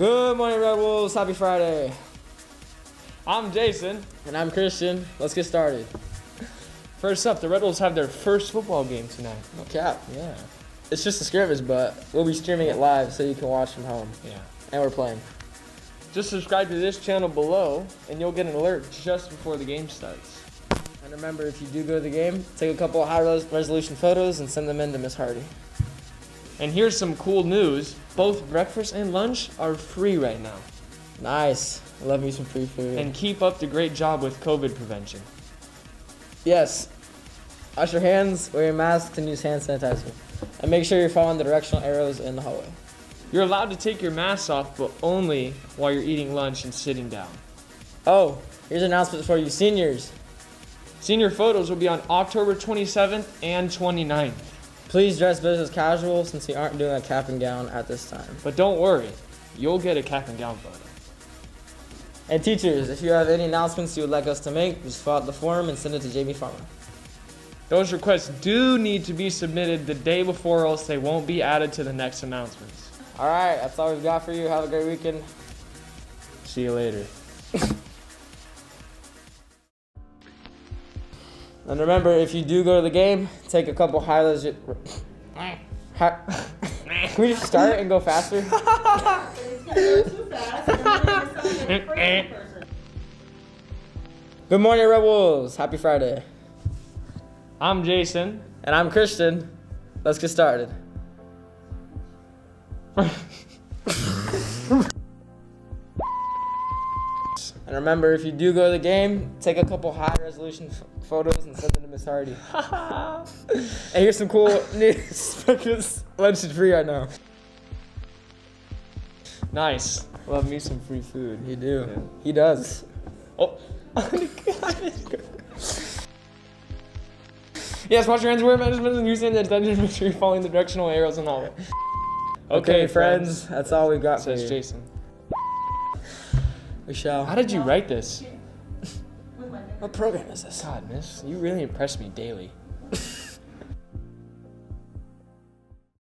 Good morning, Red Wolves. Happy Friday. I'm Jason. And I'm Christian. Let's get started. First up, the Red Wolves have their first football game tonight. No cap. Yeah. It's just a scrimmage, but we'll be streaming it live so you can watch from home. Yeah. And we're playing. Just subscribe to this channel below, and you'll get an alert just before the game starts. And remember, if you do go to the game, take a couple of high res- resolution photos and send them in to Miss Hardy. And here's some cool news both breakfast and lunch are free right now. Nice. I love me some free food. And keep up the great job with COVID prevention. yes, wash your hands, wear your masks, and use hand sanitizer. And make sure you're following the directional arrows in the hallway. You're allowed to take your mask off, but only while you're eating lunch and sitting down. Oh, here's an announcement for you seniors. Senior photos will be on October 27th and 29th. Please dress business casual since we aren't doing a cap and gown at this time. But don't worry, you'll get a cap and gown photo. And teachers, if you have any announcements you would like us to make, just fill out the form and send it to Jamie Farmer. Those requests do need to be submitted the day before, or else they won't be added to the next announcements. All right, that's all we've got for you. Have a great weekend. See you later. And remember, if you do go to the game, take a couple highlights. Hi- Can we just start and go faster? Good morning, Rebels. Happy Friday. I'm Jason. And I'm Christian. Let's get started. And remember, if you do go to the game, take a couple high resolution photos and send them to Miss Hardy. and here's some cool news because lunch is free right now. Nice. Love me some free food. You do. Yeah. He does. Oh. oh yes, watch your hands, wear management, and use hand attention. Make sure you're following the directional arrows and all that. Okay, friends, that's all we've got for Says you. Jason. We shall. How did you write this? What program is this? God, miss, you really impress me daily.